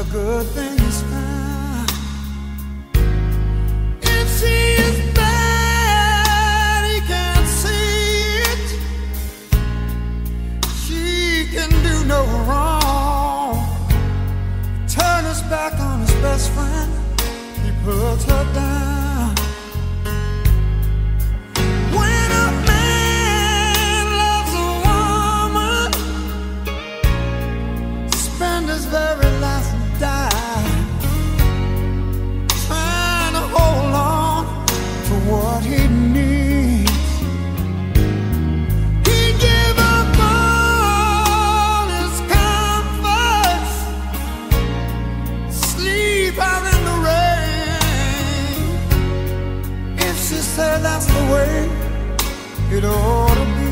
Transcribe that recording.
a good thing is found. If she is bad, he can't see it. She can do no wrong. Turn his back on his best friend, he puts her down. that's the way it ought to be.